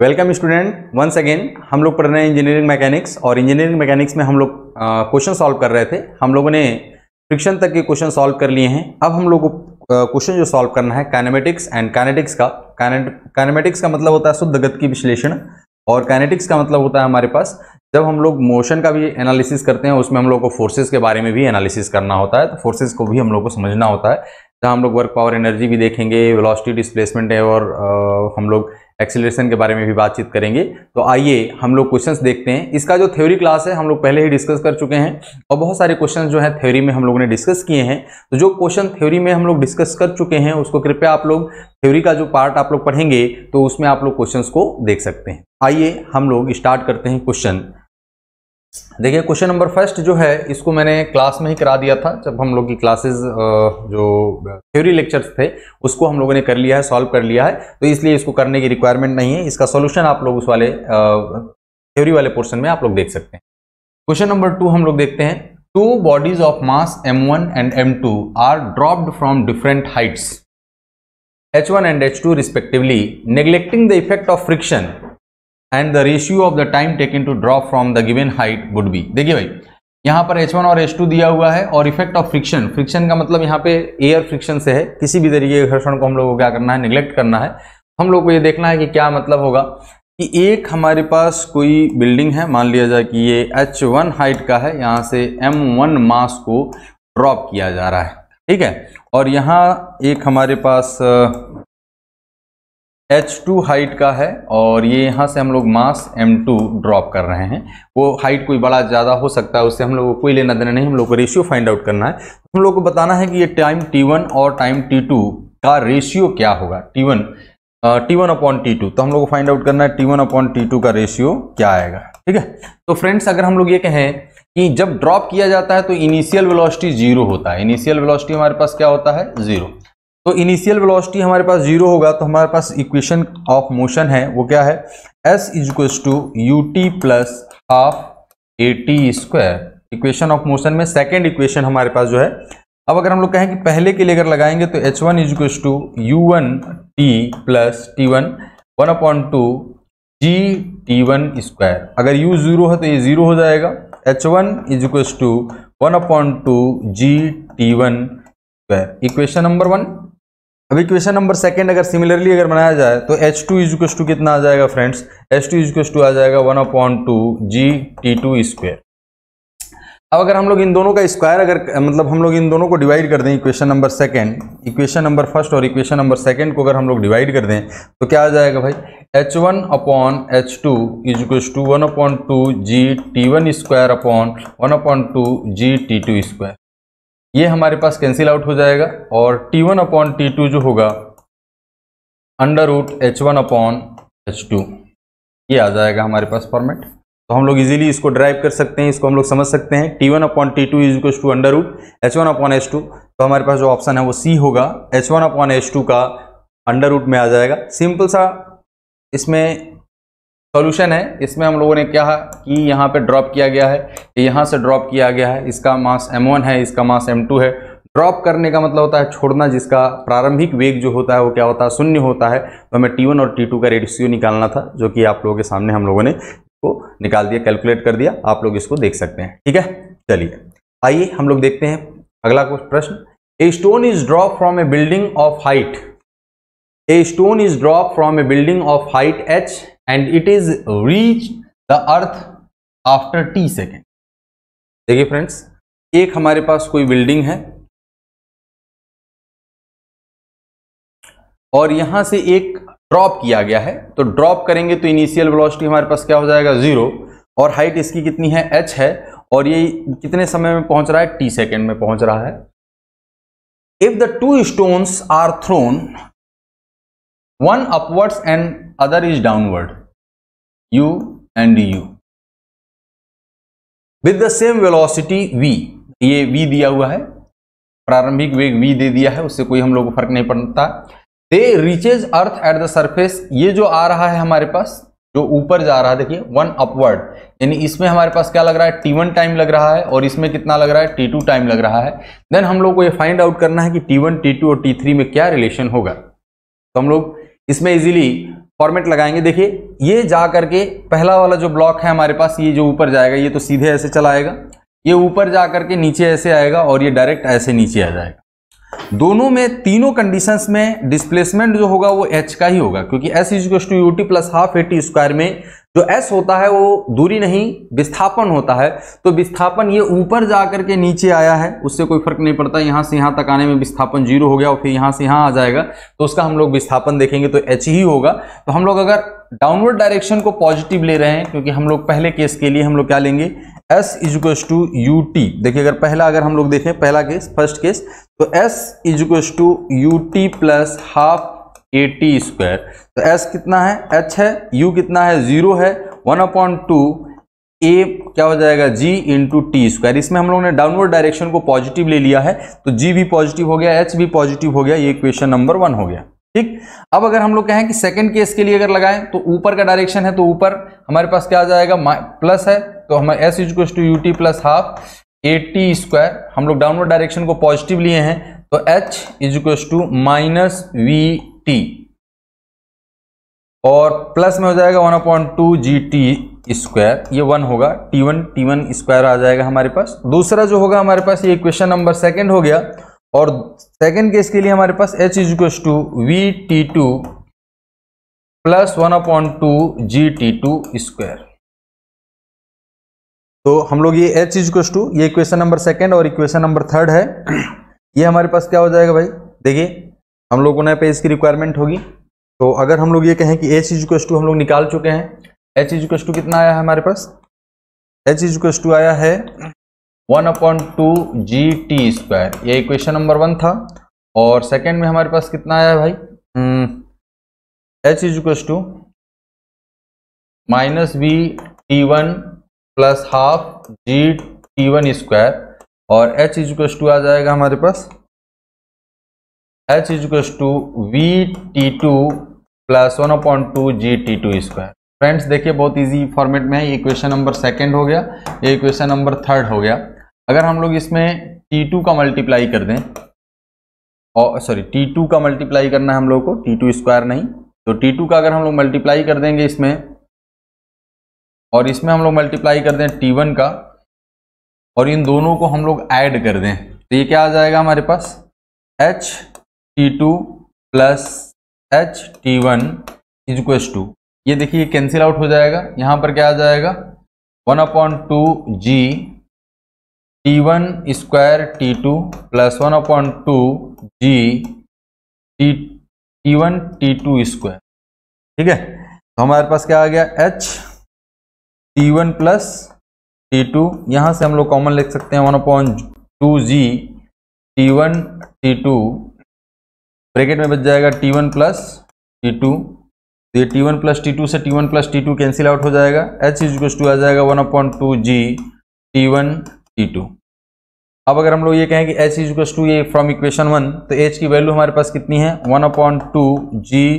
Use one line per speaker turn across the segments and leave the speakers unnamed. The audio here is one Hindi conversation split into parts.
वेलकम स्टूडेंट वंस अगेन हम लोग पढ़ रहे हैं इंजीनियरिंग मैकेनिक्स और इंजीनियरिंग मैकेनिक्स में हम लोग क्वेश्चन सॉल्व कर रहे थे। हम लोगों ने फ्रिक्शन तक के क्वेश्चन सॉल्व कर लिए हैं। अब हम लोग क्वेश्चन जो सॉल्व करना है काइनेमेटिक्स एंड काइनेटिक्स का। काइनेमेटिक्स का मतलब होता है शुद्ध गति की विश्लेषण और काइनेटिक्स का मतलब होता है हमारे पास, जब हम लोग मोशन का भी एनालिसिस करते हैं, उसमें हम लोग को फोर्सेस के बारे में भी एनालिसिस करना होता है तो फोर्सेस को भी हम लोग को समझना होता है। जहाँ हम लोग वर्क पावर एनर्जी भी देखेंगे वेलोसिटी डिस्प्लेसमेंट है और आ, हम लोग एक्सीलरेशन के बारे में भी बातचीत करेंगे। तो आइए हम लोग क्वेश्चंस देखते हैं। इसका जो थ्योरी क्लास है हम लोग पहले ही डिस्कस कर चुके हैं और बहुत सारे क्वेश्चन जो है थ्योरी में हम लोगों ने डिस्कस किए हैं। तो जो क्वेश्चन थ्योरी में हम लोग डिस्कस कर चुके हैं उसको कृपया आप लोग थ्योरी का जो पार्ट आप लोग पढ़ेंगे तो उसमें आप लोग क्वेश्चन को देख सकते हैं। आइए हम लोग स्टार्ट करते हैं क्वेश्चन देखिए क्वेश्चन नंबर फ़र्स्ट जो है, इसको मैंने क्लास में ही करा दिया था, जब हम लोग की क्लासेस जो थ्योरी लेक्चर्स थे, उसको हम लोगों ने कर लिया है सॉल्व कर लिया है। तो इसलिए इसको करने की रिक्वायरमेंट नहीं है। इसका सॉल्यूशन आप लोग उस वाले थ्योरी वाले पोर्शन में आप लोग देख सकते हैं। क्वेश्चन नंबर टू हम लोग देखते हैं। Two bodies of mass m1 and m2 are dropped from different heights h1 and h2 respectively neglecting the effect of friction and the ratio of the time taken to drop from the given height would be देखिए भाई, यहाँ पर H1 और H2 दिया हुआ है और इफ़ेक्ट ऑफ़ फ्रिक्शन फ्रिक्शन का मतलब यहाँ पे एयर फ्रिक्शन से है। किसी भी तरीके के घर्षण को हम लोग को क्या करना है? निग्लेक्ट करना है। हम लोग को ये देखना है कि क्या मतलब होगा कि एक हमारे पास कोई बिल्डिंग है, मान लिया जाए कि ये H1 हाइट का है, यहाँ से M1 मास को ड्रॉप किया जा रहा है। ठीक है? और यहाँ एक हमारे पास H2 हाइट का है और ये यहाँ से हम लोग मास M2 ड्रॉप कर रहे हैं। वो हाइट कोई बड़ा ज़्यादा हो सकता है, उससे हम लोग को कोई लेना देना नहीं, हम लोग को रेशियो फाइंड आउट करना है। हम लोग को बताना है कि ये टाइम T1 और टाइम T2 का रेशियो क्या होगा? T1 T one upon T two तो हम लोग को फाइंड आउट करना है T one upon T two का रेशियो क्या आएगा, ठीक है? तो फ्रेंड्स अगर हम लोग ये कहें कि जब ड्रॉप किया जाता है तो इनिशियल वेलोसिटी ज़ीरो होता है। इनिशियल वेलोसिटी हमारे पास क्या होता है? ज़ीरो तो इनिशियल वेलोसिटी हमारे पास ज़ीरो होगा तो हमारे पास इक्वेशन ऑफ़ मोशन है, वो क्या है? S is to U T plus half A T square equation of motion में सेकेंड इक्वेशन हमारे पास जो है। अब अगर हम लोग कहें कि पहले के लिए अगर लगाएँगे तो H one is to U one T plus T one one upon two G T one square अगर यू ज़ीरो है तो ये ज़ीरो हो जाएगा। H one is to one upon two G T one square equation number one अब इक्वेशन नंबर सेकंड अगर सिमिलरली अगर बनाया जाए तो एच टू इज़ टू कितना आ जाएगा friends H two is to आ जाएगा one upon two G T two square अब अगर हम लोग इन दोनों का स्क्वायर अगर मतलब हम लोग इन दोनों को डिवाइड कर दें equation number second equation number first और इक्वेशन नंबर सेकंड को अगर हम लोग डिवाइड कर दें तो क्या आ जाएगा भाई? H one upon H two is to one upon two G T one square upon one upon two G T two square ये हमारे पास कैंसिल आउट हो जाएगा और T one upon T two जो होगा under root H one upon H two ये आ जाएगा हमारे पास फॉर्मेट तो हम लोग इजीली इसको ड्राइव कर सकते हैं, इसको हम लोग समझ सकते हैं। T one upon T two is to under root H one upon H two तो हमारे पास जो ऑप्शन है वो सी होगा। H one upon H two का अंडर रूट में आ जाएगा। सिंपल सा इसमें सॉल्यूशन है। इसमें हम लोगों ने क्या कि यहाँ पे ड्रॉप किया गया है। यहाँ से ड्रॉप किया गया है। इसका मास m1 है, इसका मास m2 है। ड्रॉप करने का मतलब होता है छोड़ना, जिसका प्रारंभिक वेग जो होता है वो क्या होता है? शून्य होता है। तो हमें T1 और T2 का रेडियो निकालना था, जो कि आप लोगों के सामने हम लोगों ने इसको निकाल दिया, कैलकुलेट कर दिया। आप लोग इसको देख सकते हैं। ठीक है? चलिए, आइए हम लोग देखते हैं अगला कुछ प्रश्न। A stone is drop from a building of height a stone is drop from a building of height H and it is reach the earth after T second देखिए फ्रेंड्स एक हमारे पास कोई बिल्डिंग है और यहाँ से एक ड्रॉप किया गया है। तो ड्रॉप करेंगे तो इनिशियल वेलोसिटी हमारे पास क्या हो जाएगा? ज़ीरो और हाइट इसकी कितनी है? एच है। और ये कितने समय में पहुँच रहा है? टी सेकेंड में पहुँच रहा है। If the two stones are thrown one upwards and other is downward u and u. With the same velocity v, ये v दिया हुआ है, प्रारंभिक वेग v दे दिया है, उससे कोई हम लोग को फ़र्क नहीं पड़ता। They reaches earth at the surface ये जो आ रहा है हमारे पास, जो ऊपर जा रहा है, देखिए वन अपवर्ड यानी इसमें हमारे पास क्या लग रहा है? टी वन टाइम लग रहा है, और इसमें कितना लग रहा है? टी टू टाइम लग रहा है। देन हम लोग को ये फाइंड आउट करना है कि टी वन टी टू और टी थ्री में क्या रिलेशन होगा। तो हम लोग इसमें इजीली फॉर्मेट लगाएँगे। देखिए, ये जा करके पहला वाला जो ब्लॉक है हमारे पास, ये जो ऊपर जाएगा, ये तो सीधे ऐसे चला आएगा ये ऊपर जा करके नीचे ऐसे आएगा और ये डायरेक्ट ऐसे नीचे आ जाएगा। दोनों में, तीनों कंडीशंस में डिस्प्लेसमेंट जो होगा, वो एच का ही होगा, क्योंकि S is to U T plus half A T square में जो एस होता है वो दूरी नहीं, विस्थापन होता है। तो विस्थापन ये ऊपर जा कर के नीचे आया है, उससे कोई फ़र्क नहीं पड़ता। यहाँ से यहाँ तक आने में विस्थापन ज़ीरो हो गया और फिर यहाँ से यहाँ आ जाएगा। तो उसका हम लोग विस्थापन देखेंगे तो एच ही होगा। तो हम लोग अगर डाउनवर्ड डायरेक्शन को पॉजिटिव ले रहे हैं, क्योंकि हम लोग पहले केस के लिए हम लोग क्या लेंगे? S is equal to U T देखिए, अगर पहला अगर हम लोग देखें, पहला केस फ़र्स्ट केस तो S is equal to U T plus half A T square. तो एस कितना है? एच है। यू कितना है? ज़ीरो है। वन अपॉन टू ए क्या हो जाएगा? G into T square. इसमें हम लोगों ने डाउनवर्ड डायरेक्शन को पॉजिटिव ले लिया है। तो जी भी पॉजिटिव हो गया, एच भी पॉजिटिव हो गया, ये क्वेश्चन नंबर वन हो गया। ठीक? अब अगर हम लोग कहें कि सेकंड केस के लिए अगर लगाएँ तो ऊपर का डायरेक्शन है तो ऊपर हमारे पास क्या आ जाएगा? प्लस है। तो हमारे S is to U T plus half A T square. हम लोग डाउनवर्ड डायरेक्शन को पॉजिटिव लिए हैं। तो H is to minus V T और प्लस में हो जाएगा one upon two G T square ये वन होगा T one T one square आ जाएगा हमारे पास. दूसरा जो होगा हमारे पास, ये क्वेश्चन नंबर सेकंड हो गया. और सेकेंड केस के लिए हमारे पास H is to V T two plus one upon two G T two square तो हम लोग ये एच इज़ टू ये इक्वेशन नंबर सेकेंड और इक्वेशन नंबर थर्ड है. ये हमारे पास क्या हो जाएगा भाई? देखिए हम लोगों ने पे इसकी रिक्वायरमेंट होगी। तो अगर हम लोग ये कहें कि एच इज़ टू हम लोग निकाल चुके हैं। एच इज़ टू कितना आया है हमारे पास? एच इज़ टू आया है one upon two g t square ये इक्वेशन नंबर वन था। और सेकेंड में हमारे पास कितना आया भाई? H is to minus b t one plus half g t one square और एच इज़ टू आ जाएगा हमारे पास h is equals to v t two plus one upon two g t two square friends देखिए बहुत इजी फॉर्मेट में है। ये क्वेश्चन नंबर सेकंड हो गया, ये क्वेश्चन नंबर थर्ड हो गया। अगर हम लोग इसमें टी टू का मल्टीप्लाई कर दें, और सॉरी टी टू का मल्टीप्लाई करना है हम लोग को टी टू स्क्वायर नहीं। तो टी टू का अगर हम लोग मल्टीप्लाई कर देंगे इसमें, और इसमें हम लोग मल्टीप्लाई कर दें टी वन का, और इन दोनों को हम लोग ऐड कर दें तो ये क्या आ जाएगा हमारे पास? H t two plus h t one is equals to ये देखिए कैंसिल आउट हो जाएगा। यहाँ पर क्या आ जाएगा? One upon two g t one square t two plus one upon two g t t one t two square ठीक है? तो हमारे पास क्या आ गया? H t one plus t two यहाँ से हम लोग कॉमन लिख सकते हैं। One upon two g t one t two bracket में बच जाएगा t one plus t two तो ये t one plus t two से t one plus t two cancel out हो जाएगा। एच इज़ टू आ जाएगा one upon two g t one t two अब अगर हम लोग ये कहें कि एच इज़ टू ये फ्रॉम इक्वेशन वन तो एच की वैल्यू हमारे पास कितनी है? One upon two g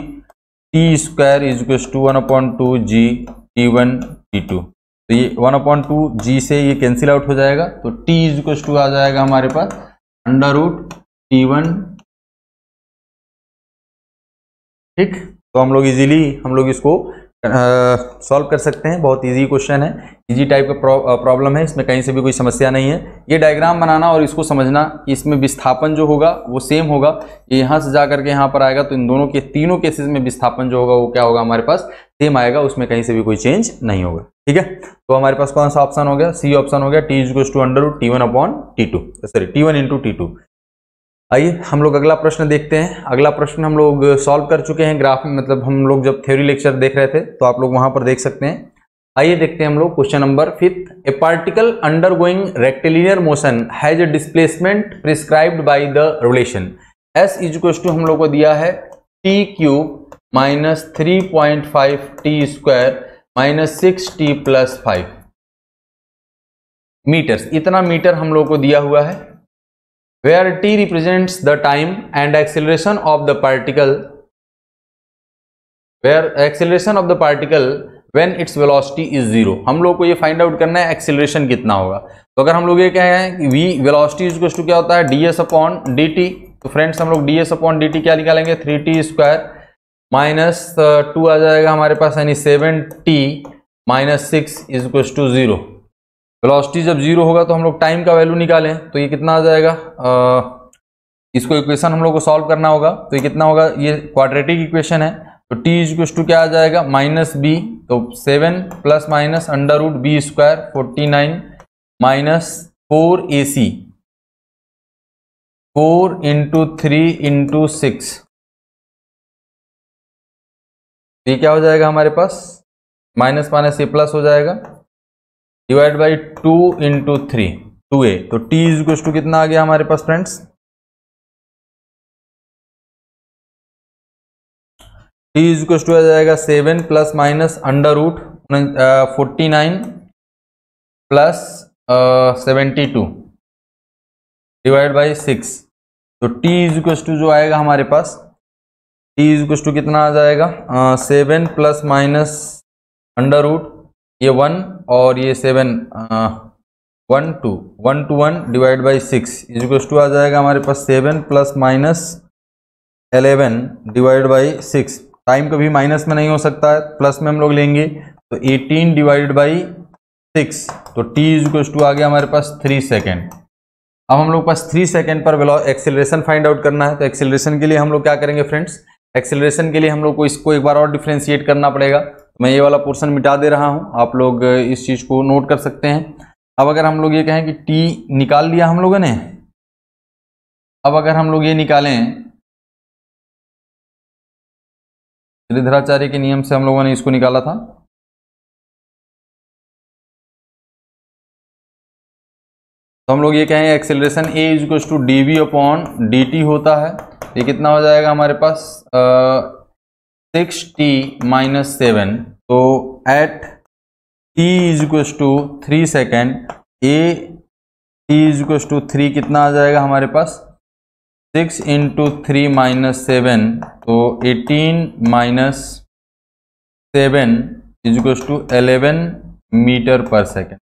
t square is to one upon two g t one t two तो ये वन अपॉन टू जी से ये कैंसिल आउट हो जाएगा। तो टी इज़ टू आ जाएगा हमारे पास। अंडर रूट टी वन ठीक? तो हम लोग इजीली हम लोग इसको सॉल्व कर सकते हैं। बहुत इजी क्वेश्चन है। इजी टाइप का प्रॉब्लम है। इसमें कहीं से भी कोई समस्या नहीं है। ये डायग्राम बनाना और इसको समझना, इसमें विस्थापन जो होगा, वो सेम होगा। ये यहाँ से जा करके यहाँ पर आएगा तो इन दोनों के, तीनों केसेस में विस्थापन जो होगा, वो क्या होगा हमारे पास? सेम आएगा, उसमें कहीं से भी कोई चेंज नहीं होगा। ठीक है? तो हमारे पास कौन सा ऑप्शन हो गया? सी ऑप्शन हो गया t is to under t one upon t two sorry t one into t two आइए, हम लोग अगला प्रश्न देखते हैं। अगला प्रश्न हम लोग सॉल्व कर चुके हैं ग्राफ में मतलब हम लोग जब थ्योरी लेक्चर देख रहे थे तो आप लोग वहाँ पर देख सकते हैं। आइए देखते हैं हम लोग question number fifth a particle undergoing rectilinear motion has a displacement prescribed by the relation s is to हम लोग को दिया है t cube minus three point five t square minus six t plus five metres इतना मीटर हम लोग को दिया हुआ है। Where t represents the time and acceleration of the particle, where acceleration of the particle when its velocity is zero. हम लोग को ये फाइंड आउट करना है एक्सेलरेशन कितना होगा। तो अगर हम लोग ये कहें कि v वेलोसिटी इज़ टू क्या होता है? ds अपॉन dt तो फ्रेंड्स हम लोग डी ds अपॉन dt क्या निकालेंगे? Three t square minus two आ जाएगा हमारे पास, यानी seven t minus six is to zero velocity जब ज़ीरो होगा तो हम लोग टाइम का वैल्यू निकालें। तो ये कितना आ जाएगा? आ, इसको इक्वेशन हम लोग को सॉल्व करना होगा। तो ये कितना होगा? ये क्वाड्रेटिक इक्वेशन है। तो टी इज़ टू क्या आ जाएगा? माइनस बी तो seven plus minus under root b square forty nine minus four a c four into three into six ये क्या हो जाएगा हमारे पास? माइनस माइनस ए प्लस हो जाएगा। Divide by two into three two a तो टी इज़ टू कितना आ गया हमारे पास फ्रेंड्स टी इज़ टू आ जाएगा seven plus minus under root forty nine plus seventy two divide by six तो टी इज़ टू जो आएगा हमारे पास टी इज़ टू कितना आ जाएगा seven plus minus under root ये वन और ये seven one two one two one divide by six is to आ जाएगा हमारे पास seven plus minus eleven divide by six time कभी माइनस में नहीं हो सकता है प्लस में हम लोग लेंगे तो 18 डिवाइड बाई सिक्स तो t इज़ टू आ गया हमारे पास थ्री सेकेंड अब हम लोग पास थ्री सेकेंड पर एक्सेलरेशन फाइंड आउट करना है तो एक्सेलरेशन के लिए हम लोग क्या करेंगे फ्रेंड्स एक्सेलरेशन के लिए हम लोग को इसको एक बार और डिफ्रेंशिएट करना पड़ेगा। मैं ये वाला पोर्सन मिटा दे रहा हूँ। आप लोग इस चीज़ को नोट कर सकते हैं। अब अगर हम लोग ये कहें कि टी निकाल लिया हम लोगों ने, अब अगर हम लोग ये निकालें श्रीधराचार्य के नियम से हम लोगों ने इसको निकाला था। तो हम लोग ये कहें acceleration a is to d v upon d t होता है। ये कितना हो जाएगा हमारे पास? सिक्स टी माइनस सेवन तो at t is to three second a t is to three कितना आ जाएगा हमारे पास? Six into three minus seven तो eighteen minus seven is to eleven metre per second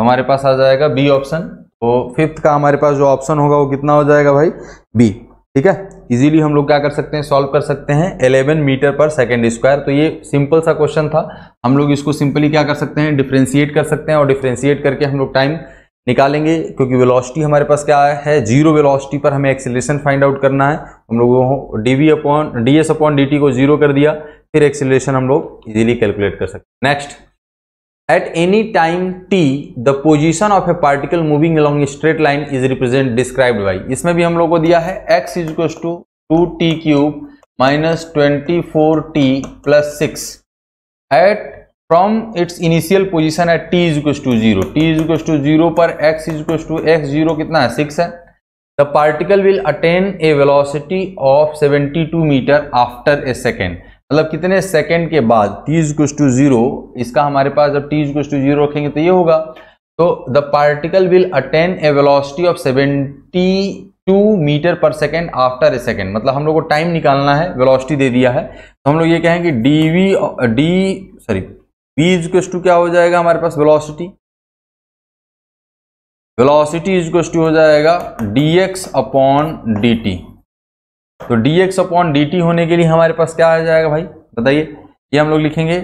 हमारे पास आ जाएगा बी ऑप्शन तो फिफ्थ का हमारे पास जो ऑप्शन होगा वो कितना हो जाएगा भाई? बी ठीक है? इजीली हम लोग क्या कर सकते हैं सॉल्व कर सकते हैं 11 मीटर पर सेकेंड स्क्वायर तो ये सिंपल सा क्वेश्चन था। हम लोग इसको सिंपली क्या कर सकते हैं डिफ्रेंशिएट कर सकते हैं और डिफ्रेंशिएट करके हम लोग टाइम निकालेंगे, क्योंकि वेलोसिटी हमारे पास क्या है ज़ीरो वेलोसिटी पर हमें एक्सेलरेशन फाइंड आउट करना है। हम लोगों d v upon d s upon d t को ज़ीरो कर दिया, फिर एक्सेलरेशन हम लोग इजीली कैलकुलेट कर सकते हैं। Next at any time t the position of a particle moving along straight line is represent described by इसमें भी हम लोग को दिया है x is to two t cube minus twenty four t plus six at from its initial position at t is to zero t is to zero पर x is to x zero कितना है? सिक्स है. The particle will attain a velocity of 72 metre after a second मतलब कितने सेकेंड के बाद टी इज़ टू ज़ीरो इसका हमारे पास जब टी इज़ टू ज़ीरो रखेंगे तो ये होगा। तो the particle will attain a velocity of 72 metre per second after a second मतलब हम लोग को टाइम निकालना है वेलोसिटी दे दिया है। तो हम लोग ये कहेंगे d v d sorry v is to क्या हो जाएगा हमारे पास वेलोसिटी वेलोसिटी इज़ टू हो जाएगा डी एक्स अपॉन डी तो d x upon d t होने के लिए हमारे पास क्या आ जाएगा भाई? बताइए। ये हम लोग लिखेंगे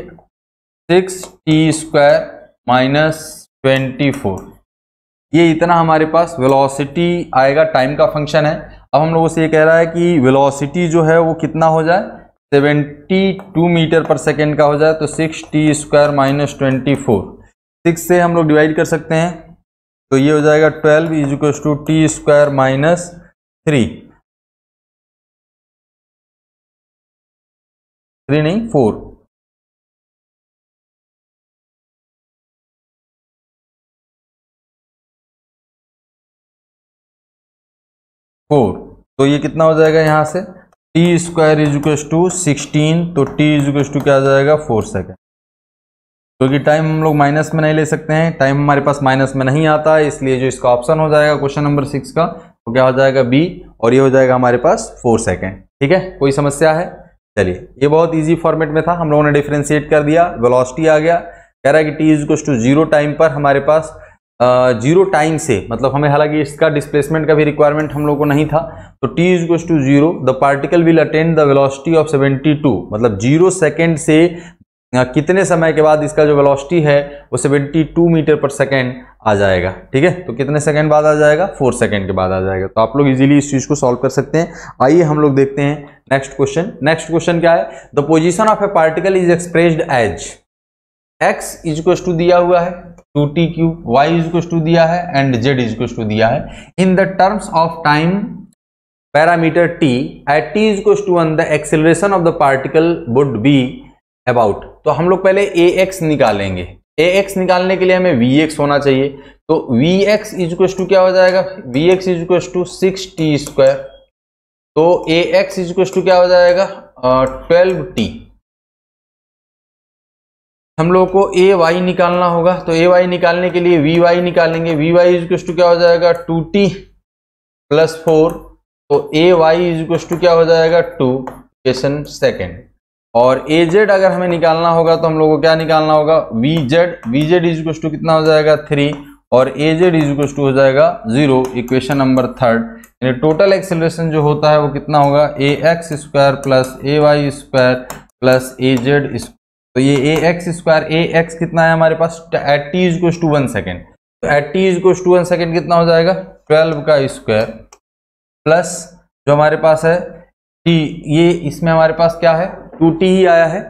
six t square minus twenty four ये इतना हमारे पास वेलोसिटी आएगा टाइम का फ़ंक्शन है। अब हम लोगों से ये कह रहा है कि वेलोसिटी जो है वो कितना हो जाए? Seventy two metre per second का हो जाए तो six t square minus twenty four six से हम लोग डिवाइड कर सकते हैं तो ये हो जाएगा twelve is equal to t square minus three three नहीं फोर फोर तो ये कितना हो जाएगा यहाँ से? T square is to sixteen तो टी इज़ टू क्या आ जाएगा? फोर सेकेंड क्योंकि तो टाइम हम लोग माइनस में नहीं ले सकते हैं टाइम हमारे पास माइनस में नहीं आता है इसलिए जो इसका ऑप्शन हो जाएगा क्वेश्चन नंबर सिक्स का तो क्या हो जाएगा बी और ये हो जाएगा हमारे पास फोर सेकेंड ठीक है? कोई समस्या है? चलिए, ये बहुत ईजी फॉर्मेट में था, हम लोगों ने डिफ्रेंशिएट कर दिया वेलोसिटी आ गया, कह रहा है कि t is to zero time पर हमारे पास ज़ीरो टाइम से मतलब हमें हालाँकि इसका डिस्प्लेसमेंट का भी रिक्वायरमेंट हम लोग को नहीं था तो t is to zero the particle will attend the velocity of 72 मतलब ज़ीरो सेकेंड से कितने समय के बाद इसका जो वेलोसिटी है, वो 72 मीटर पर सेकेंड आ जाएगा, ठीक है? तो कितने सेकंड बाद आ जाएगा? फोर सेकंड के बाद आ जाएगा तो आप लोग इजीली इस चीज़ को सॉल्व कर सकते हैं। आइए हम लोग देखते हैं नेक्स्ट क्वेश्चन नेक्स्ट क्वेश्चन क्या है? The position of a particle is expressed as x is to दिया हुआ है two t cube y is to दिया है एंड जेड इज़ टू दिया है। In the terms of time parameter t at t is to one the acceleration of the particle would be about तो हम लोग पहले ए एक्स निकालेंगे। ए एक्स निकालने के लिए हमें वी एक्स होना चाहिए। तो वी एक्स इज़ टू क्या हो जाएगा? V x is to six t square तो ए एक्स इज़ टू क्या हो जाएगा? Twelve t. हम लोग को ए वाई निकालना होगा तो ए वाई निकालने के लिए वी वाई निकालेंगे। वी वाई इज़ टू क्या हो जाएगा? Two t plus four. तो ए वाई इज़ टू क्या हो जाएगा? टू। Question second. और ए जेड अगर हमें निकालना होगा तो हम लोग को क्या निकालना होगा? V z. V z is to कितना हो जाएगा? थ्री। और ए जेड इज़ टू हो जाएगा ज़ीरो। Equation number third. यानी टोटल एक्सेलरेशन जो होता है वो कितना होगा? A x square plus a y square plus a z तो ये a x square a x कितना है हमारे पास? At t is to one second तो at t is to one second कितना हो जाएगा? ट्वेल्व का स्क्वायर प्लस जो हमारे पास है टी ये इसमें हमारे पास क्या है? टू टी ही आया है।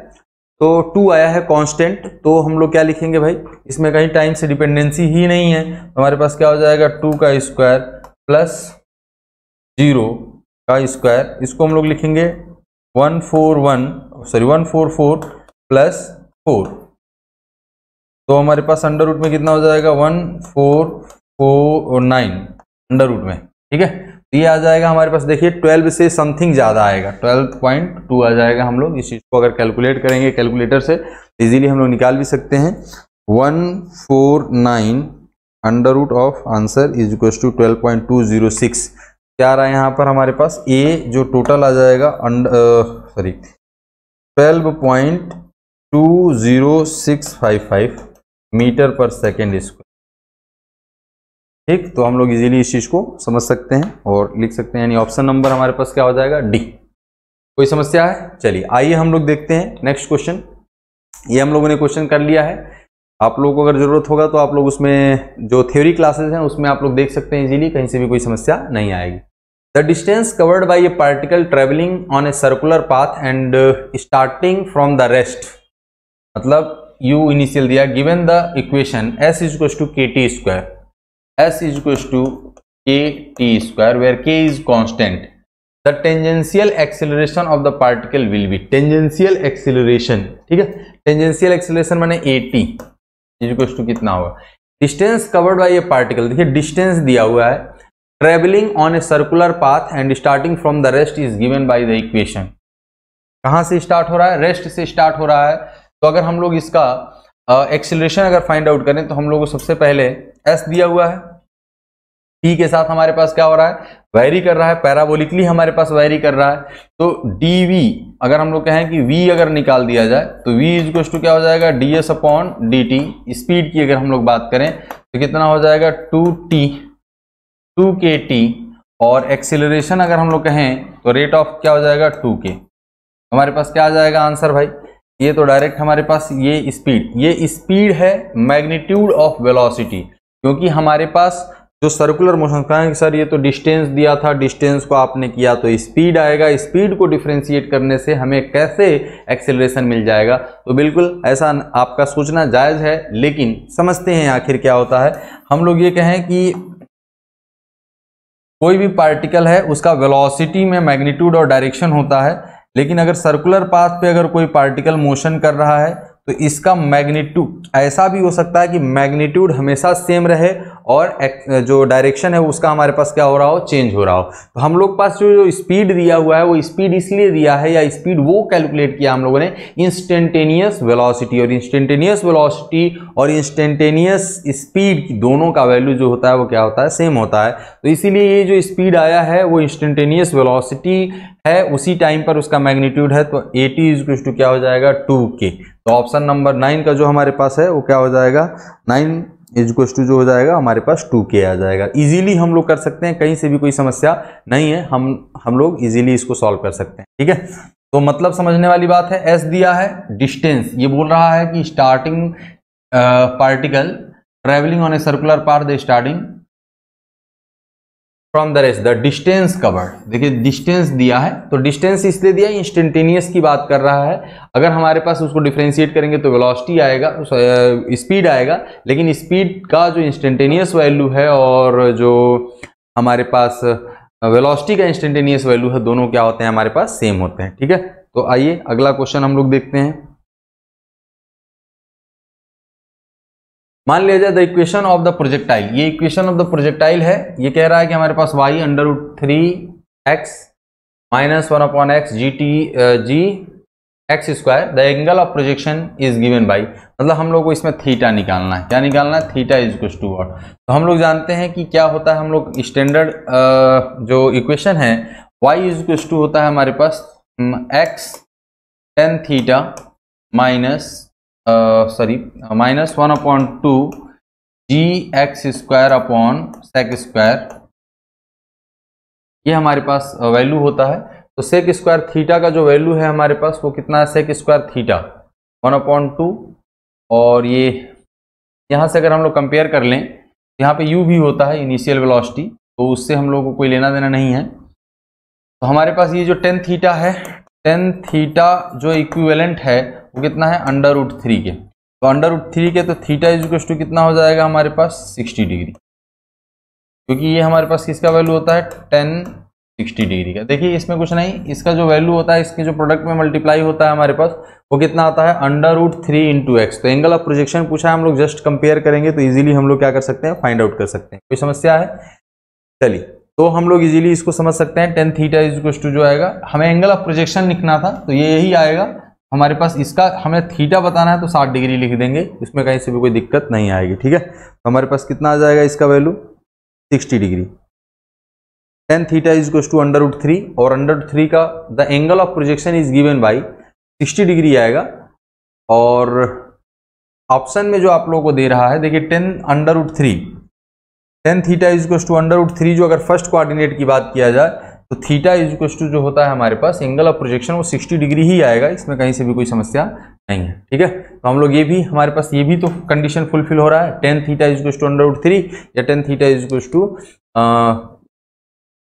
तो टू आया है कांस्टेंट तो हम लोग क्या लिखेंगे भाई? इसमें कहीं टाइम से डिपेंडेंसी ही नहीं है। तो हमारे पास क्या हो जाएगा? टू का स्क्वायर प्लस ज़ीरो का स्क्वायर, इसको हम लोग लिखेंगे one four one, sorry, one four four plus four. तो हमारे पास अंडर रूट में कितना हो जाएगा? One four four nine, under root में, ठीक है? तो ये आ जाएगा हमारे पास, देखिए, ट्वेल्व से समथिंग ज़्यादा आएगा, ट्वेल्व पॉइंट टू आ जाएगा हम लोग। इस चीज़ को अगर कैलकुलेट करेंगे, कैलकुलेटर से, इजीली हम लोग निकाल भी सकते हैं। One four nine, under root of answer is equal to twelve point two zero six. क्या आ रहा है यहाँ पर हमारे पास? ए जो टोटल आ जाएगा under sorry twelve point two zero six five five metre per second square ठीक तो हम लोग इजीली इस चीज़ को समझ सकते हैं और लिख सकते हैं। यानी ऑप्शन नंबर हमारे पास क्या हो जाएगा? डी कोई समस्या है? चलिए, आइए हम लोग देखते हैं नेक्स्ट क्वेश्चन ये हम लोगों ने क्वेश्चन कर लिया है। आप लोगों को अगर ज़रूरत होगा तो आप लोग उसमें, जो थ्योरी क्लासेस हैं, उसमें आप लोग देख सकते हैं इजीली कहीं से भी कोई समस्या नहीं आएगी। Distance covered by a particle traveling on a circular path and uh, starting from the rest. मतलब u इनिशियल दिया given the equation s is equal to k t square s is equal to k t square where k is constant the tangential acceleration of the particle will be tangential acceleration ठीक है? टेंजेंशियल एक्सेलरेशन माने a t is equal to कितना होगा? Distance covered by a particle देखिए डिस्टेंस दिया हुआ है। Travelling on a circular path and starting from the rest is given by the equation कहाँ से स्टार्ट हो रहा है? रेस्ट से स्टार्ट हो रहा है। तो अगर हम लोग इसका एक्सिलेशन अगर फाइंड आउट करें तो हम लोग को सबसे पहले एस दिया हुआ है। टी के साथ हमारे पास क्या हो रहा है? वेरी कर रहा है। पैराबोलिकली हमारे पास वेरी कर रहा है। तो डी वी अगर हम लोग कहें कि वी अगर निकाल दिया जाए तो वी इज़ टू क्या हो जाएगा? D s upon d t speed की अगर हम लोग बात करें तो कितना हो जाएगा? Two t two k t और एक्सिलरेशन अगर हम लोग कहें तो रेट ऑफ़ क्या हो जाएगा? टू के। हमारे पास क्या आ जाएगा आंसर भाई? ये तो डायरेक्ट हमारे पास ये स्पीड ये स्पीड है मैग्नीट्यूड ऑफ़ वेलोसिटी क्योंकि हमारे पास जो सर्कुलर मोशन कहेंगे सर ये तो डिस्टेंस दिया था डिस्टेंस को आपने किया तो स्पीड आएगा। स्पीड को डिफ्रेंशिएट करने से हमें कैसे एक्सेलरेशन मिल जाएगा? तो बिल्कुल ऐसा आपका सोचना जायज़ है, लेकिन समझते हैं आखिर क्या होता है। हम लोग ये कहें कि कोई भी पार्टिकल है, उसका वेलोसिटी में मैग्नीट्यूड और डायरेक्शन होता है। लेकिन अगर सर्कुलर पाथ पे अगर कोई पार्टिकल मोशन कर रहा है तो इसका मैग्नीट्यूड ऐसा भी हो सकता है कि मैग्नीट्यूड हमेशा सेम रहे और जो डायरेक्शन है, उसका हमारे पास क्या हो रहा हो? चेंज हो रहा हो। तो हम लोग पास जो जो स्पीड दिया हुआ है, वो स्पीड इसलिए दिया है या स्पीड वो कैलकुलेट किया हम लोगों ने? इंस्टेंटेनियस वेलोसिटी और इंस्टेंटेनियस वेलोसिटी और इंस्टेंटेनियस स्पीड दोनों का वैल्यू जो होता है, वो क्या होता है? सेम होता है। तो इसीलिए ये जो स्पीड आया है, वो इंस्टेंटेनियस वेलोसिटी है, उसी टाइम पर उसका मैग्नीट्यूड है तो ए टी इज़ टू क्या हो जाएगा? टू के तो ऑप्शन नंबर नाइन का जो हमारे पास है, वो क्या हो जाएगा? नाइन इजक्व टू जो हो जाएगा, हमारे पास टू के आ जाएगा। इजीली हम लोग कर सकते हैं, कहीं से भी कोई समस्या नहीं है, हम हम लोग इजीली इसको सॉल्व कर सकते हैं, ठीक है? तो मतलब समझने वाली बात है एस दिया है डिस्टेंस ये बोल रहा है कि starting particle travelling on a circular part the starting from the rest the distance covered देखिए डिस्टेंस दिया है तो डिस्टेंस इसलिए दिया इंस्टेंटेनियस की बात कर रहा है। अगर हमारे पास उसको डिफ्रेंशिएट करेंगे तो वेलोसिटी आएगा स्पीड आएगा, लेकिन स्पीड का जो इंस्टेंटेनियस वैल्यू है और जो हमारे पास वेलोसिटी का इंस्टेंटेनियस वैल्यू है, दोनों क्या होते हैं, हमारे पास सेम होते हैं, ठीक है? तो आइए, अगला क्वेश्चन हम लोग देखते हैं। मान लिया जाए the equation of the projectile. ये इक्वेशन ऑफ़ द प्रोजेक्टाइल है। ये कह रहा है कि हमारे पास y under root three x minus one upon x g t g x square the angle of projection is given by मतलब हम लोग को इसमें थीटा निकालना है। क्या निकालना है? थीटा इज़ कुछ टू वॉट तो हम लोग जानते हैं कि क्या होता है, हम लोग स्टैंडर्ड जो इक्वेशन है वाई इज़ कुछ टू होता है हमारे पास x tan theta minus sorry minus one upon two g x square upon sec square ये हमारे पास वैल्यू होता है। तो सेक स्क्वायर थीटा का जो वैल्यू है हमारे पास, वो कितना है? Sec square theta one upon two और ये, यहाँ से अगर हम लोग कंपेयर कर लें यहाँ पे यू भी होता है इनिशियल वेलोसिटी तो उससे हम लोग को कोई लेना देना नहीं है। तो हमारे पास ये जो टेन थीटा है टेन थीटा जो इक्विवेलेंट है, वो कितना है? अंडर रूट थ्री के। तो अंडर रूट थ्री के तो थीटा इज़ टू कितना हो जाएगा हमारे पास? सिक्सटी डिग्री क्योंकि ये हमारे पास किसका वैल्यू होता है? टेन सिक्सटी डिग्री का। देखिए, इसमें कुछ नहीं, इसका जो वैल्यू होता है, इसके जो प्रोडक्ट में मल्टीप्लाई होता है हमारे पास, वो कितना आता है? Under root three into x तो एंगल ऑफ़ प्रोजेक्शन पूछा है, हम लोग जस्ट कंपेयर करेंगे तो इजीली हम लोग क्या कर सकते हैं? फाइंड आउट कर सकते हैं। कोई समस्या है? चलिए। तो हम लोग इजीली इसको समझ सकते हैं टेन थीटा इज़ टू जो आएगा। हमें एंगल ऑफ़ प्रोजेक्शन लिखना था तो ये यही आएगा। हमारे पास इसका, हमें थीटा बताना है तो 60 डिग्री लिख देंगे। इसमें कहीं से भी कोई दिक्कत नहीं आएगी, ठीक है? तो हमारे पास कितना आ जाएगा इसका value 60 degree. Tan theta is to under root three और अंडर रूट थ्री का the angle of projection is given by 60 degree आएगा। और ऑप्शन में जो आप लोगों को दे रहा है, देखिए tan under root three tan theta is to under root three जो अगर फ़र्स्ट कोऑर्डिनेट की बात किया जाए तो थीटा इज़ टू जो होता है हमारे पास एंगल ऑफ़ प्रोजेक्शन वो 60 डिग्री ही आएगा, इसमें कहीं से भी कोई समस्या नहीं है, ठीक है? तो हम लोग ये भी, हमारे पास ये भी तो कंडीशन फुलफिल हो रहा है tan theta is to under three या टेन थीटा इज़ टू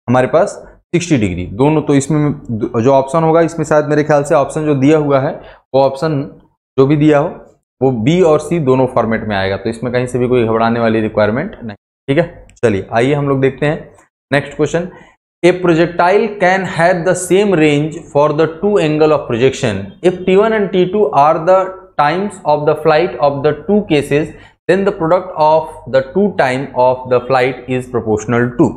हमारे पास 60 डिग्री दोनों तो इसमें जो ऑप्शन होगा, इसमें शायद मेरे ख्याल से ऑप्शन जो दिया हुआ है, वो ऑप्शन जो भी दिया हो, वो बी और सी दोनों फॉर्मेट में आएगा तो इसमें कहीं से भी कोई घबराने वाली रिक्वायरमेंट नहीं। ठीक है? चलिए, आइए हम लोग देखते हैं। Next question a projectile can have the same range for the two angle of projection if t one and t two are the times of the flight of the two cases then the product of the two time of the flight is proportional to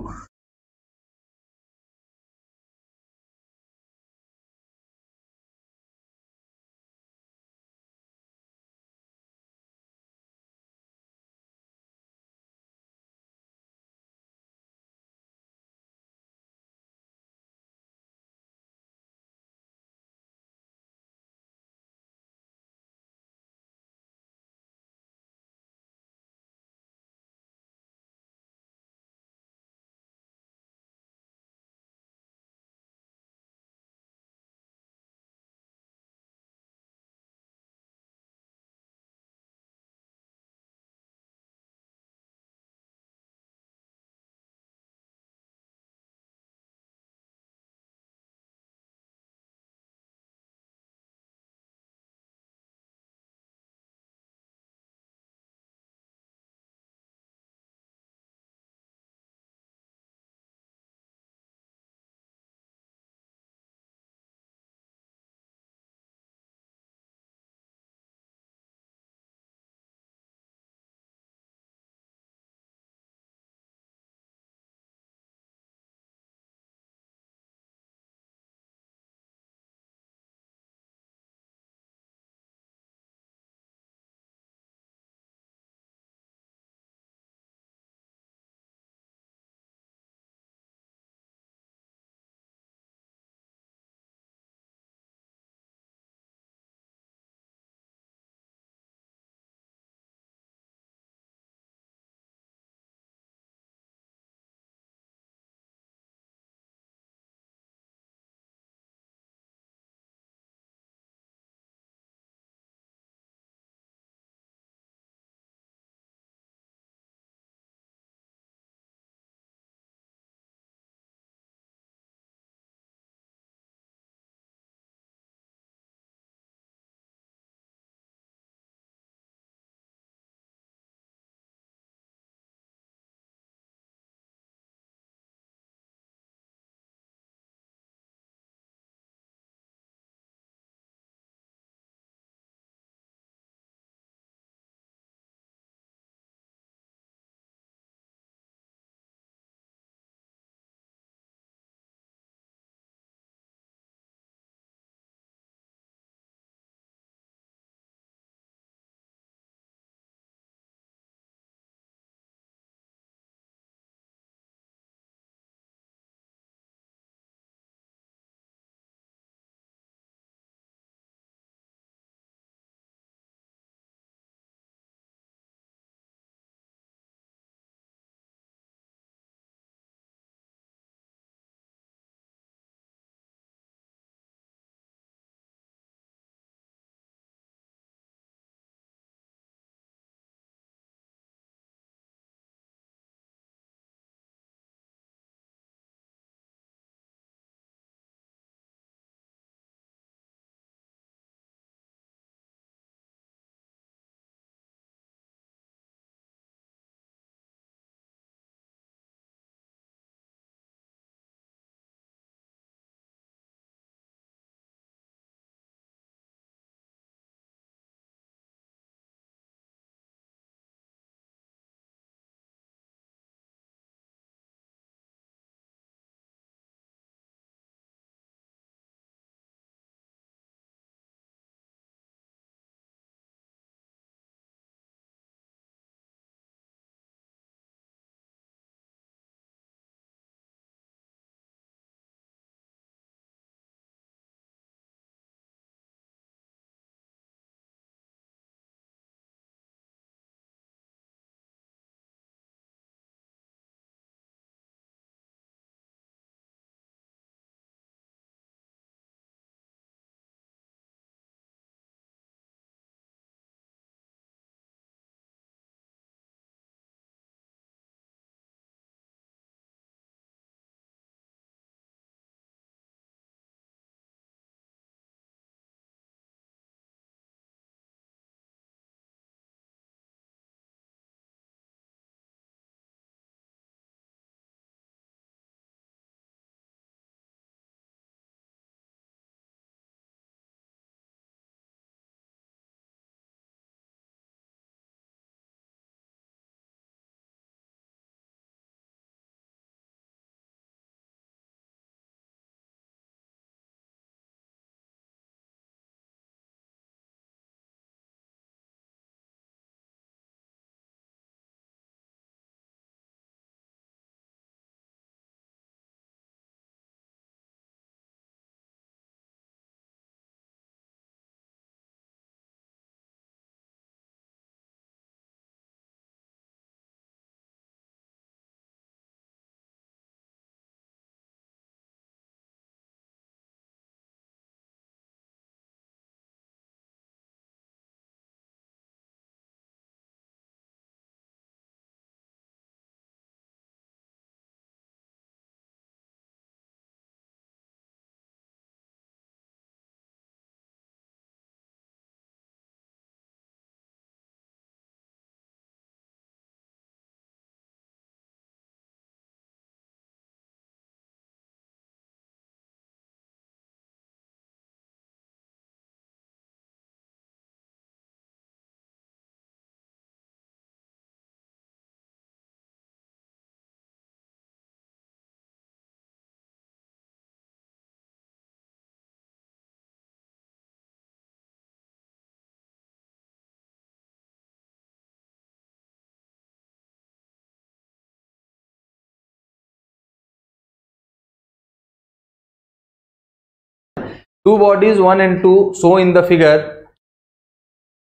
two bodies 1 and 2 show in the figure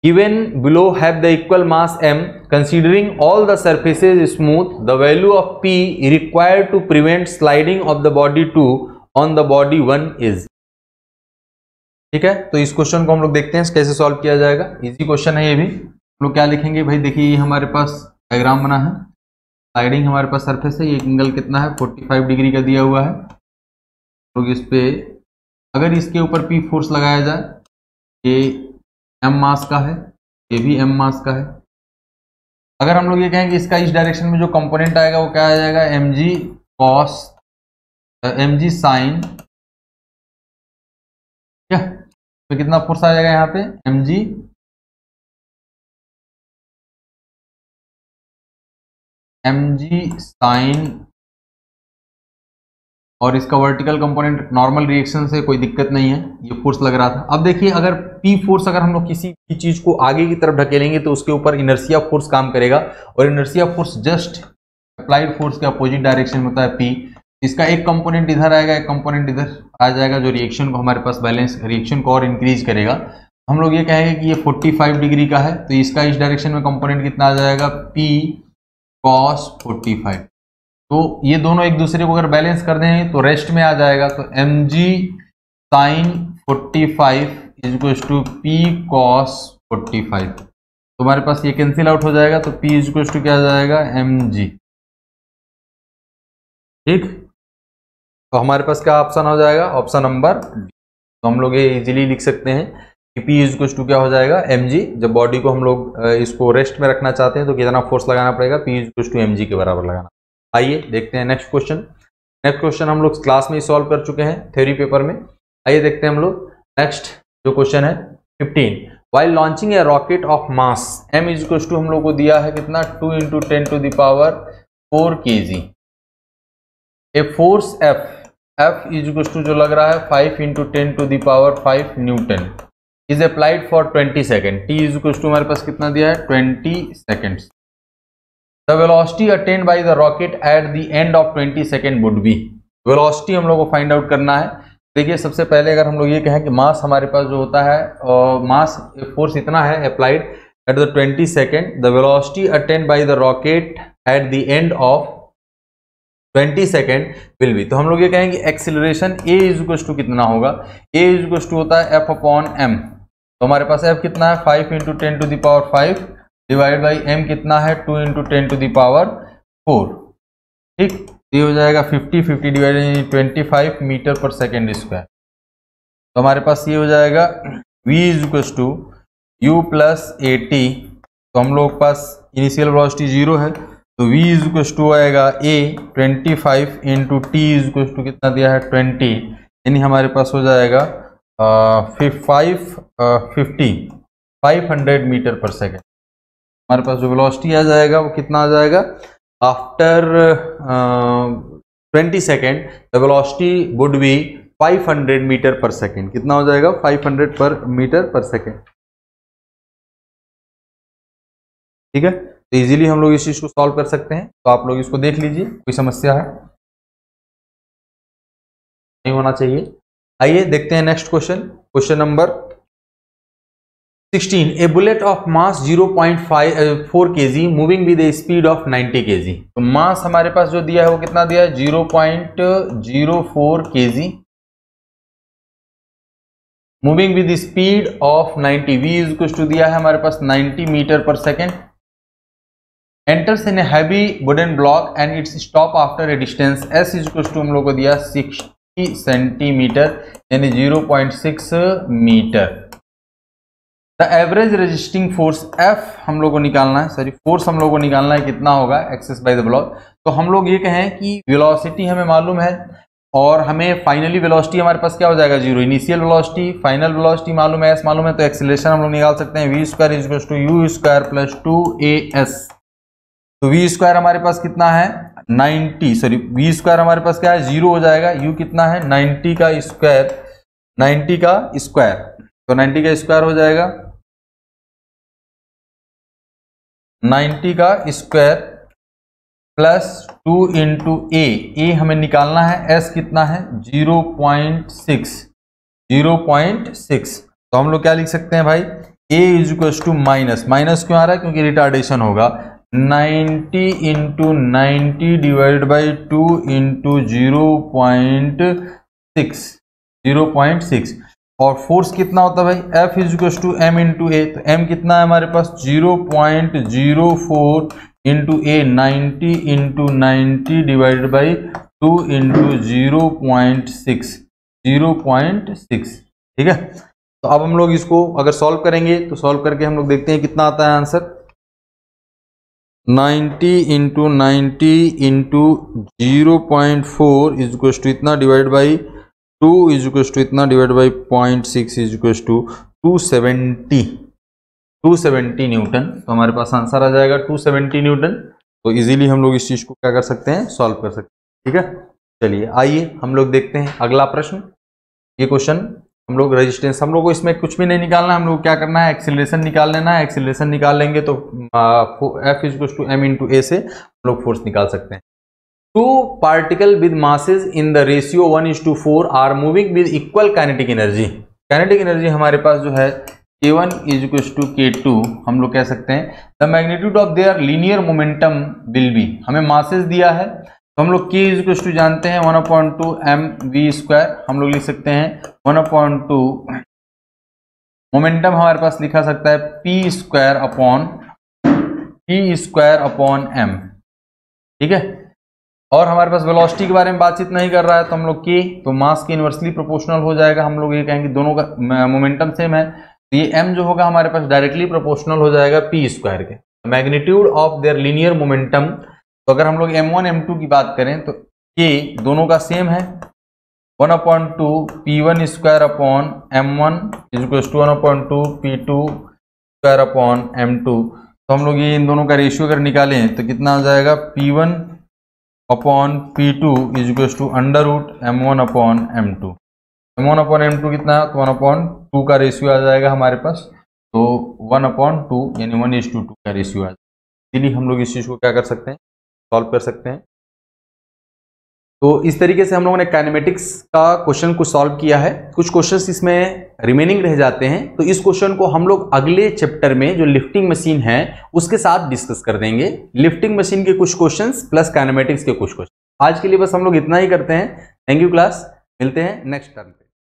given below have the equal mass m considering all the surfaces smooth the value of p required to prevent sliding of the body 2 on the body 1 is ठीक है तो इस क्वेश्चन को हम लोग देखते हैं कैसे सॉल्व किया जाएगा इजी क्वेश्चन है ये भी हम लोग क्या लिखेंगे भाई देखिए ये हमारे पास डायग्राम बना है स्लाइडिंग हमारे पास सरफेस है ये एंगल कितना है 45 डिग्री का दिया हुआ है लोग इस पे अगर इसके ऊपर पी फोर्स लगाया जाए, ये एम मास का है, ये भी एम मास का है। अगर हम लोग ये कहेंगे इसका इस डायरेक्शन में जो कंपोनेंट आएगा, वो क्या आ जाएगा? M g cos m g sine क्या तो कितना फोर्स आ जाएगा यहाँ पे? M g m g sine और इसका वर्टिकल कंपोनेंट नॉर्मल रिएक्शन से कोई दिक्कत नहीं है, ये फोर्स लग रहा था। अब देखिए, अगर पी फोर्स अगर हम लोग किसी भी चीज़ को आगे की तरफ़ ढकेलेंगे तो उसके ऊपर इनर्सिया फोर्स काम करेगा। और inertia force just applied force के अपोजिट डायरेक्शन में होता है पी इसका एक कंपोनेंट इधर आएगा, एक कंपोनेंट इधर आ जाएगा, जो रिएक्शन को हमारे पास बैलेंस रिएक्शन को और इंक्रीज करेगा। हम लोग ये कहेंगे कि ये 45 डिग्री का है तो इसका इस डायरेक्शन में कंपोनेंट कितना आ जाएगा? P cos 45 तो ये दोनों एक दूसरे को अगर बैलेंस कर दें तो रेस्ट में आ जाएगा। तो m g sine forty five is to p cos forty five तो हमारे पास ये कैंसिल आउट हो जाएगा तो पी इज़ टू क्या आ जाएगा? एम जी ठीक? तो हमारे पास क्या ऑप्शन हो जाएगा? ऑप्शन नंबर तो हम लोग ये इजीली लिख सकते हैं कि पी इज़ टू क्या हो जाएगा? एम जी जब बॉडी को हम लोग इसको रेस्ट में रखना चाहते हैं तो कितना फोर्स लगाना पड़ेगा? P is to m g के बराबर लगाना। आइए देखते हैं नेक्स्ट क्वेश्चन नेक्स्ट क्वेश्चन हम लोग क्लास में ही सॉल्व कर चुके हैं थ्योरी पेपर में. आइए देखते हैं हम लोग नेक्स्ट जो क्वेश्चन है 15 while launching a rocket of mass m is to हम लोग को दिया है कितना? 2 into ten to the power four k g a force f f is to जो लग रहा है 5 into ten to the power five newton is applied for 20 second t is to हमारे पास कितना दिया है? 20 seconds the velocity attained by the rocket at the end of 20 second would be velocity हम लोग को फाइंड आउट करना है। देखिए, सबसे पहले अगर हम लोग ये कहें कि मास हमारे पास जो होता है मास फोर्स इतना है applied at the 20 second the velocity attained by the rocket at the end of 20 second will be तो हम लोग ये कहेंगे एक्सिलरेशन ए इज़ टू कितना होगा? ए इज़ टू होता है एफ़ अपॉन एम तो हमारे पास एफ़ कितना है? Five into ten to the power five divide by m कितना है? Two into ten to the power four ठीक? ये हो जाएगा fifty fifty divide twenty five metre per second square तो हमारे पास ये हो जाएगा v is equal to u plus a t तो हम लोग पास इनिशियल वेलोसिटी ज़ीरो है। तो v इज़ इक्व टू आएगा a twenty five into t is equal to कितना दिया है? ट्वेंटी यानी हमारे पास हो जाएगा five fifty five hundred metre per second हमारे पास जो वेलोसिटी आ जाएगा वो कितना आ जाएगा? After twenty second the velocity would be 500 metre per second कितना हो जाएगा? 500 पर मीटर पर सेकेंड ठीक है? तो इजीली हम लोग इस चीज़ को सॉल्व कर सकते हैं। तो आप लोग इसको देख लीजिए, कोई समस्या है? नहीं होना चाहिए। आइए देखते हैं next question question number 16 a bullet of mass 0.4 kg, moving with a speed of 90 kg. तो मास हमारे पास जो दिया है वो कितना दिया है? 0.04 kg. Moving with speed of 90 v is कुछ टू दिया है हमारे पास 90 metre per second enters in heavy wooden block and its stop after a distance s is कुछ टू हम लोग को दिया 60 सेंटीमीटर यानी 0.6 metre the average resisting force f हम लोग को निकालना है। सॉरी फोर्स हम लोग को निकालना है कितना होगा? एक्सेस बाय द ब्लॉक तो हम लोग ये कहें कि वेलोसिटी हमें मालूम है और हमें फाइनली वेलोसिटी हमारे पास क्या हो जाएगा? Zero initial velocity final velocity मालूम है एस मालूम है तो एक्सेलेशन हम लोग निकाल सकते हैं। V square is to u square plus two a s तो वी स्क्वायर हमारे पास कितना है? 90 सॉरी वी स्क्वायर हमारे पास क्या है? ज़ीरो हो जाएगा। यू कितना है? 90 का स्क्वायर 90 का स्क्वायर तो 90 का स्क्वायर हो जाएगा। 90 का square plus two into a a हमें निकालना है, एस कितना है? 0.6 ज़ीरो पॉइंट सिक्स। तो हम लोग क्या लिख सकते हैं भाई? A is equal to minus. Minus क्यों आ रहा है? क्योंकि रिटार्डेशन होगा। 90 into ninety divide by two into zero point six. Zero point six. और फोर्स कितना होता है भाई? F is to m into a तो एम कितना है हमारे पास? Zero point zero four into a ninety into ninety divided by two into zero point six zero point six ठीक है? तो अब हम लोग इसको अगर सॉल्व करेंगे तो सॉल्व करके हम लोग देखते हैं कितना आता है answer 90 into ninety into zero point four is इतना divide by two is to इतना divide by point six is to two seventy two seventy newton. तो हमारे पास आंसर आ जाएगा टू सेवेंटी न्यूटन। तो इजीली हम लोग इस चीज़ को क्या कर सकते हैं? सॉल्व कर सकते हैं। ठीक है? चलिए, आइए हम लोग देखते हैं अगला प्रश्न। ये क्वेश्चन हम लोग रेजिस्टेंस हम लोग को इसमें कुछ भी नहीं निकालना हम लोग क्या करना है? एक्सिलेशन निकाल लेना है। एक्सिलेशन निकाल लेंगे तो f is to m into a से हम लोग फोर्स निकाल सकते हैं। Two particle with masses in the ratio one is to four are moving with equal kinetic energy kinetic energy हमारे पास जो है k one is equal to k two हम लोग कह सकते हैं। The magnitude of their linear momentum will be हमें मासेज दिया है। तो हम लोग के इज़ इक्व टू जानते हैं one upon two m v square हम लोग लिख सकते हैं। वन अपॉइंट टू मोमेंटम हमारे पास लिखा सकता है p square upon p square upon m ठीक है? और हमारे पास वेलोसिटी के बारे में बातचीत नहीं कर रहा है तो हम लोग के तो मास के इन्वर्सली प्रोपोर्शनल हो जाएगा। हम लोग ये कहेंगे दोनों का मोमेंटम सेम है। तो ये एम जो होगा हमारे पास डायरेक्टली प्रोपोर्शनल हो जाएगा पी स्क्वायर के। Magnitude of their linear momentum तो अगर हम लोग M1 M2 की बात करें तो के दोनों का सेम है। One upon two p one square upon m one is to one upon two p two square upon m two तो हम लोग ये इन दोनों का रेशियो अगर निकालें तो कितना आ जाएगा? P one upon p two is to under root m one upon m two. M one upon m two कितना है? तो वन अपॉन टू का रेशियो आ जाएगा हमारे पास। तो वन अपॉन टू यानी वन इज़ टू टू का रेशियो आ जाएगा। इसीलिए हम लोग इस चीज़ को क्या कर सकते हैं? सॉल्व कर सकते हैं। तो इस तरीके से हम लोगों ने काइनेमेटिक्स का क्वेश्चन को सॉल्व किया है। कुछ क्वेश्चंस इसमें रिमेनिंग रह जाते हैं। तो इस क्वेश्चन को हम लोग अगले चैप्टर में जो लिफ्टिंग मशीन है, उसके साथ डिस्कस कर देंगे। लिफ्टिंग मशीन के कुछ क्वेश्चंस प्लस काइनेमेटिक्स के कुछ क्वेश्चन आज के लिए बस हम लोग इतना ही करते हैं। थैंक यू क्लास मिलते हैं नेक्स्ट टर्म